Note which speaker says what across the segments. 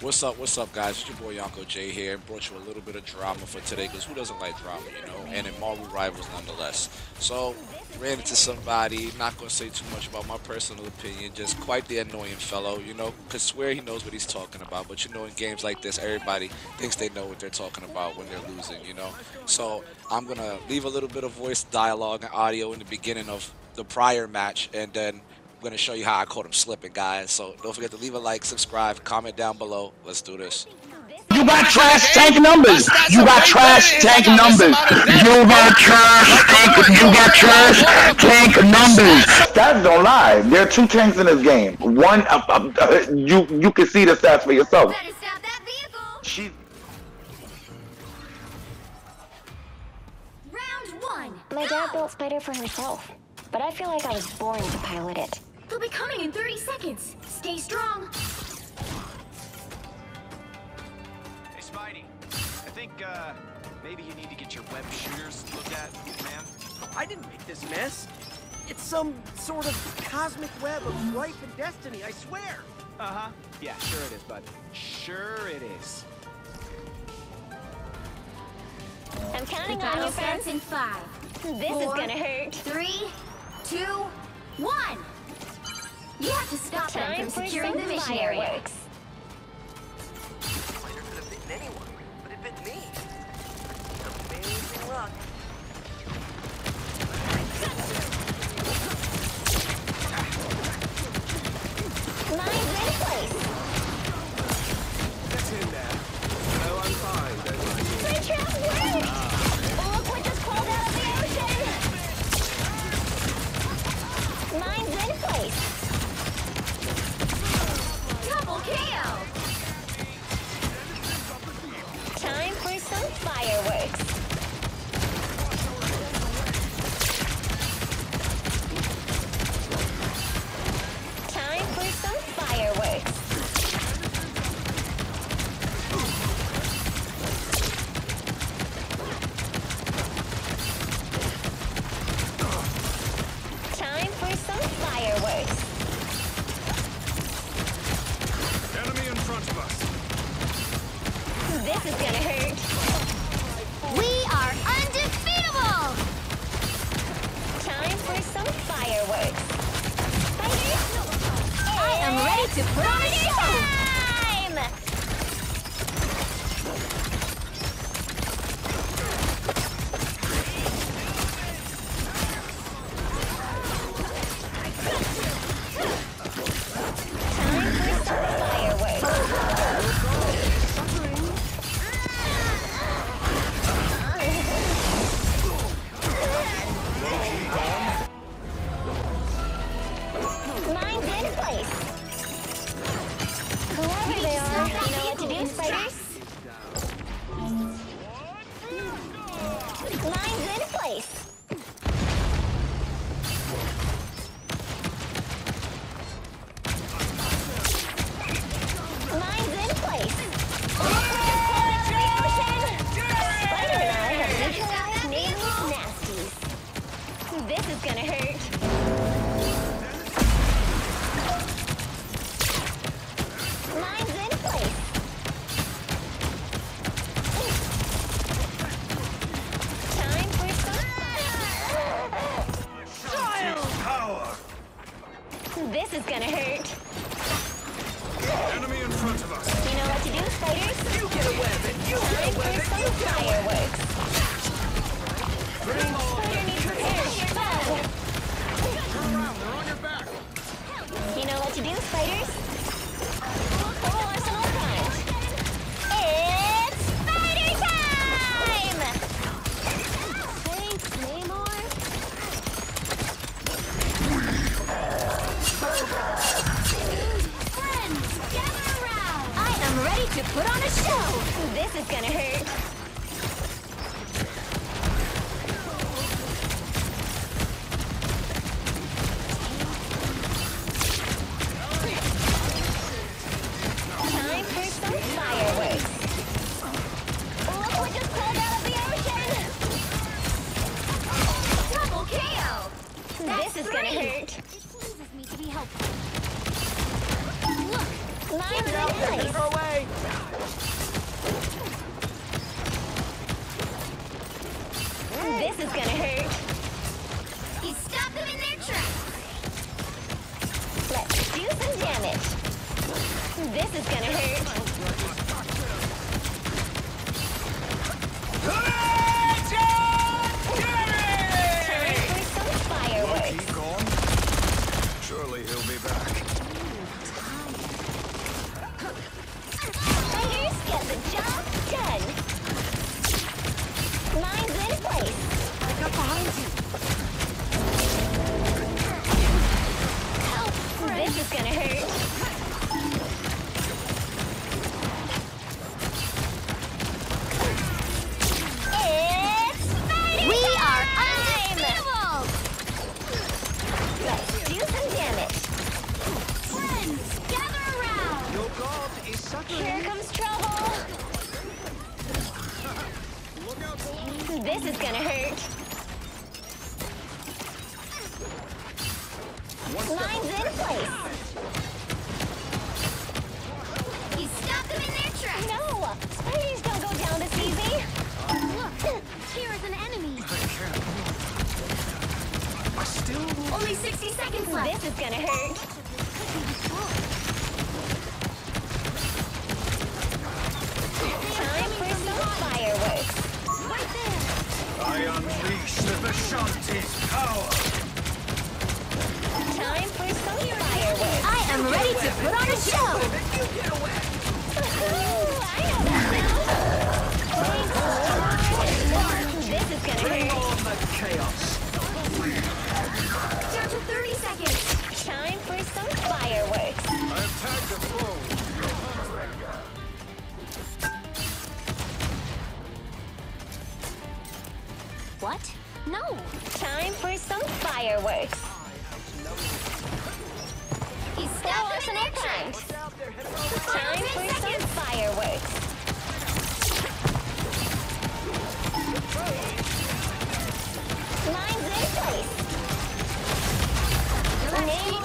Speaker 1: What's up, what's up, guys? It's your boy Yonko Jay here. And brought you a little bit of drama for today, because who doesn't like drama, you know? And in Marvel Rivals, nonetheless. So, ran into somebody, not going to say too much about my personal opinion, just quite the annoying fellow, you know? Could swear he knows what he's talking about, but you know, in games like this, everybody thinks they know what they're talking about when they're losing, you know? So, I'm going to leave a little bit of voice dialogue and audio in the beginning of the prior match, and then going to show you how I caught him slipping, guys. So don't forget to leave a like, subscribe, comment down below. Let's do this.
Speaker 2: You got trash tank numbers. You got trash tank numbers. You got trash tank. You got trash tank numbers. Stats don't lie. There are two tanks in this game. One, uh, uh, uh, you you can see the stats for yourself. She.
Speaker 3: Round one. My dad built Spider for himself, but I feel like I was born to pilot it.
Speaker 4: They'll be coming in 30 seconds. Stay strong.
Speaker 5: Hey, Spidey. I think, uh, maybe you need to get your web shooters looked at, man.
Speaker 6: I didn't make this mess. It's some sort of cosmic web of life and destiny, I swear.
Speaker 5: Uh-huh. Yeah, sure it is, bud. Sure it is.
Speaker 3: I'm counting on
Speaker 4: battle
Speaker 3: you,
Speaker 4: starts
Speaker 3: friends.
Speaker 4: in five,
Speaker 3: This is gonna hurt.
Speaker 4: three, two, one. You have to stop them from securing the mission area.
Speaker 6: Spider could have bitten anyone, but it bit me. Amazing luck.
Speaker 3: This is gonna hurt.
Speaker 5: Enemy in front of us.
Speaker 3: You know what to do, spiders?
Speaker 6: You get a web and you
Speaker 3: Time
Speaker 6: get a
Speaker 3: for
Speaker 6: web and you get a.
Speaker 3: Spider needs repairs. Bug.
Speaker 5: They're on your back.
Speaker 3: You know what to do, spiders?
Speaker 4: stopped them in their tracks.
Speaker 3: Let's do some damage. This is gonna hurt. is gonna hurt.
Speaker 4: What? No!
Speaker 3: Time for some fireworks! He's
Speaker 4: still
Speaker 3: us an
Speaker 4: air
Speaker 3: time! For some fireworks! Mine's in place! Name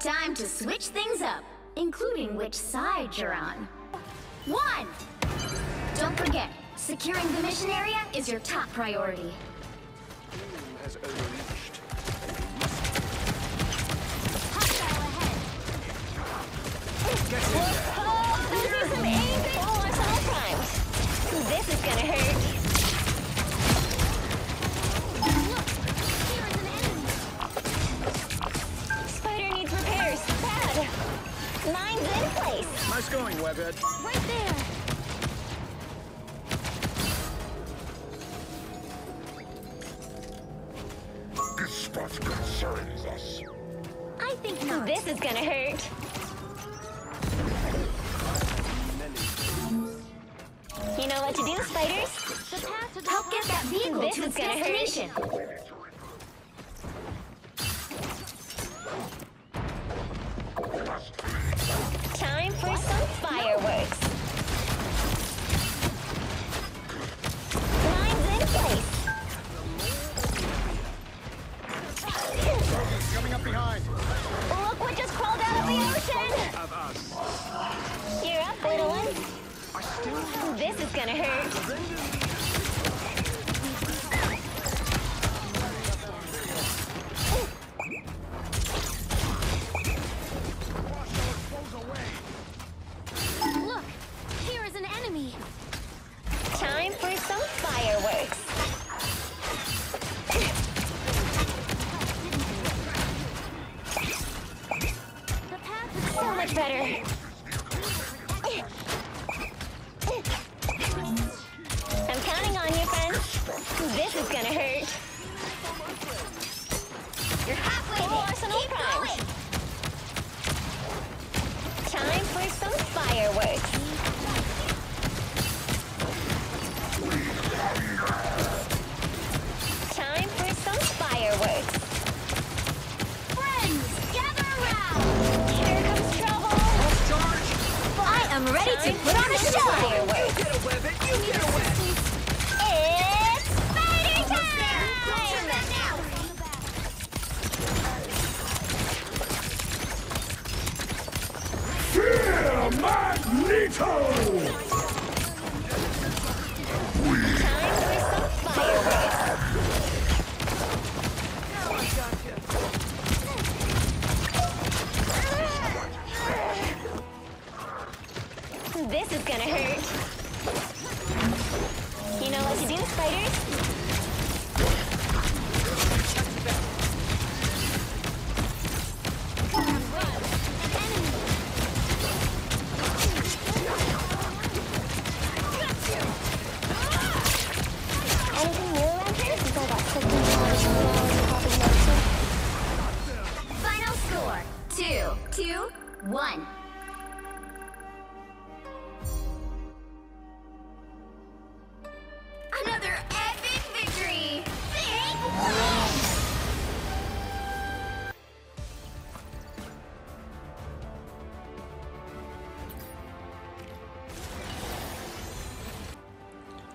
Speaker 3: Time
Speaker 4: to switch things up, including which side you're on. One! Don't forget, securing the mission area is your top priority.
Speaker 5: Has overreached.
Speaker 4: Hostile ahead.
Speaker 3: Oh, this is some This is gonna hurt. Mine's in place.
Speaker 6: Nice going, Webhead.
Speaker 4: Right there.
Speaker 2: This spot concerns us.
Speaker 4: I think not.
Speaker 3: This is gonna hurt. You know what to do, spiders?
Speaker 4: Help get that vehicle
Speaker 3: this
Speaker 4: to its destination.
Speaker 3: Hurt. This is gonna hurt. You're halfway Full arsenal primed. Time for some fireworks. Time for some fireworks.
Speaker 4: Friends, gather around!
Speaker 3: Here comes trouble.
Speaker 4: I am ready to put on a show!
Speaker 3: Fireworks.
Speaker 6: Get a it, you get a web.
Speaker 3: Time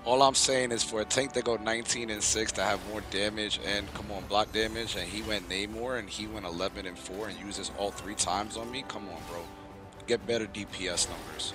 Speaker 1: All I'm saying is for a tank to go 19 and 6 to have more damage and come on block damage, and he went Namor and he went 11 and 4 and uses all three times on me. Come on, bro. Get better DPS numbers.